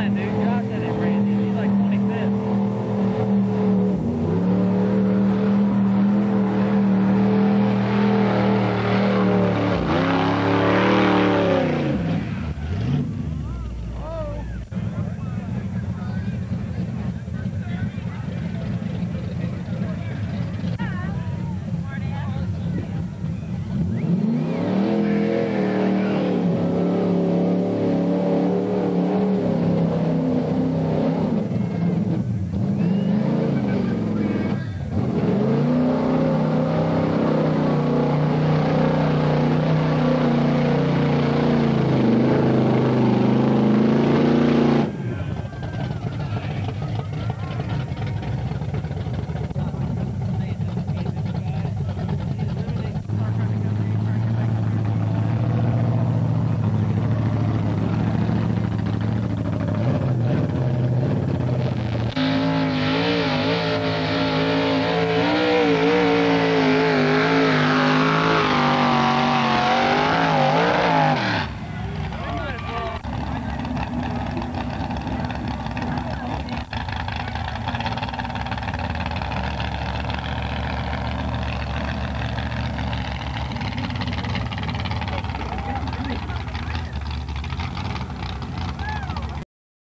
fun, dude.